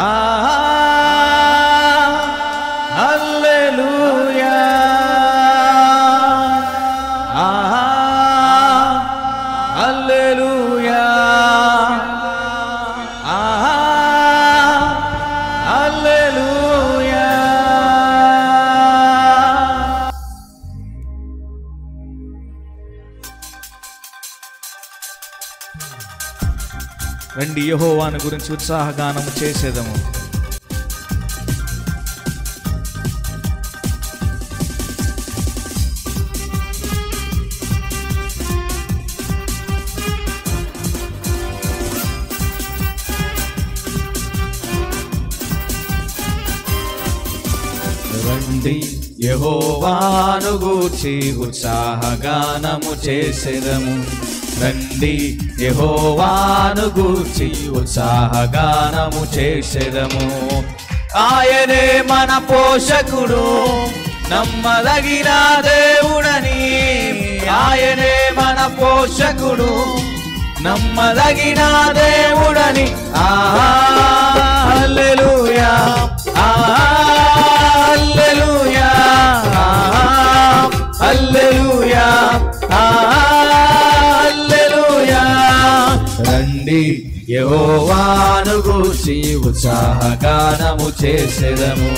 Ah. రండి యెహోవాను గురించి ఉత్సాహగానము చేసేదము. రండి యెహోవాను గూర్చి ఉత్సాహగానము చేసేదము. రండి యహోవాను గూర్చి ఉత్సాహగానము చేసెదము. ఆయనే మన పోషకుడు నమ్మదగిన దేవుడని. ఆయనే మన పోషకుడు నమ్మదగిన దేవుడని. ఆహా హల్లెలూయా ఆహా ఆ యహోవాను గూర్చి ఉత్సాహగానము చేసేదము.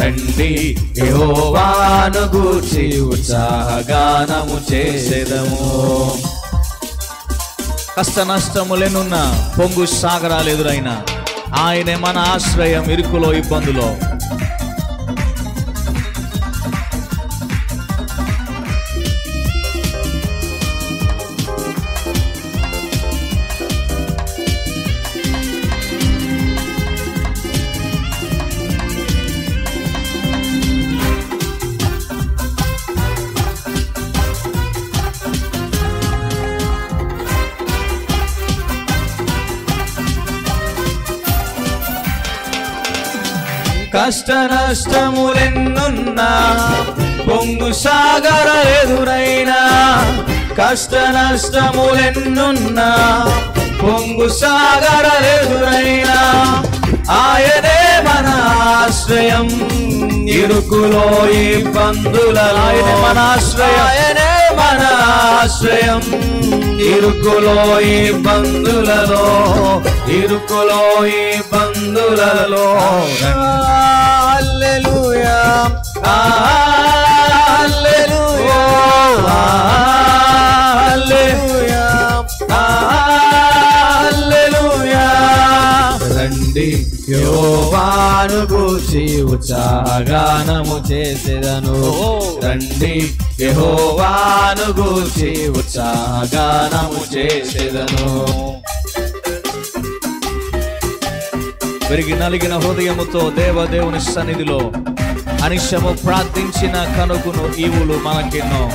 రండి యహోవాను గూర్చి ఉత్సాహగానము చేసేదము. కష్ట నష్టములెనున్న పొంగు సాగరాలు ఎదురైన ఆయనే మన ఆశ్రయం ఇరుకులో ఇబ్బందులో. కష్ట నష్టములెన్నున్నా పొంగు సాగర ఎదురైనా కష్ట నష్టములెన్నున్నా పొంగు సాగర ఎదురైనా ఆయనే మన ఆశ్రయం ఇరుకులో ఇబ్బందుల ఆయన మన ఆశ్రయం. ఆయనే ఆశ్రయం. ఇరుకులో ఇబ్బందులలో ఇరుకులో ఇబ్బందులలో హల్లెలూయా. హల్లెలూయా యోవాను గూర్చి ఉత్సాహగానము చేసేదను. రండి. యెహోవాను గూర్చి ఉత్సాహగానము చేసేదను. పెరిగి నలిగిన హృదయముతో దేవదేవుని సన్నిధిలో అనిశము ప్రార్థించిన కనుకును ఈవులు మనకెన్నో.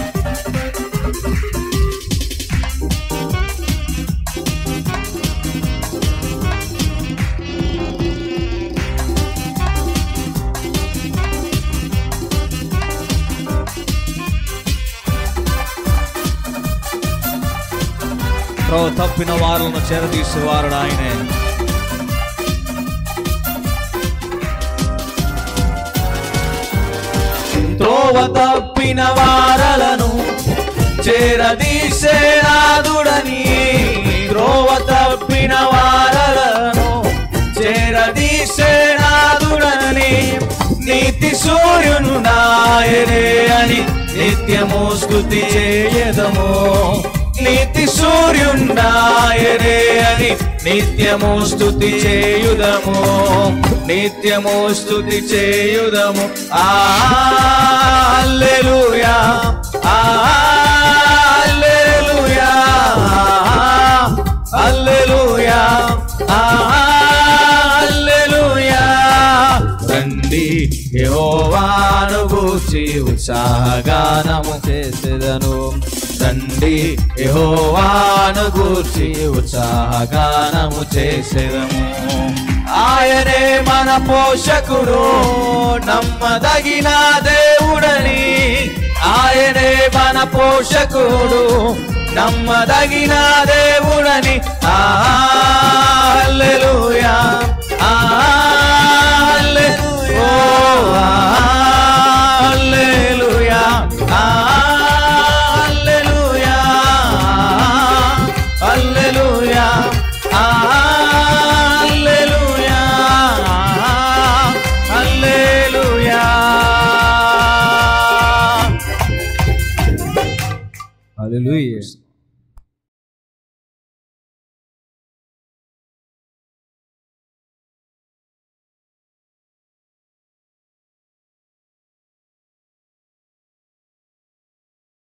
ప్రభు తప్పిన వారులను చేరదీసేవారు ఆయనే. త్రోవ తప్పిన వారలను చేరదీసే నాదుడని. త్రోవ తప్పిన వారలను చేరదీసే నాదుడని నీతి సూర్యును నాయనే అని నిత్యము స్థుతి చేయదము. నీతి సూర్యున్నాయనే అని నిత్యము స్థుతి చేయుదము. నిత్యము స్థుతి చేయుదము. హల్లెలూయా. హల్లెలూయా. హల్లెలూయా. హల్లెలూయా. రండి యెహోవాను గూర్చి ఉత్సాహగానము చేసేదను. రండి యహోవాను గూర్చి ఉత్సాహగానము చేసేదము. ఆయనే మన పోషకుడు నమ్మదగిన దేవుడని ఆయనే మన పోషకుడు నమ్మదగిన దేవుడని. హల్లెలూయా హల్లెలూయా. Hallelujah.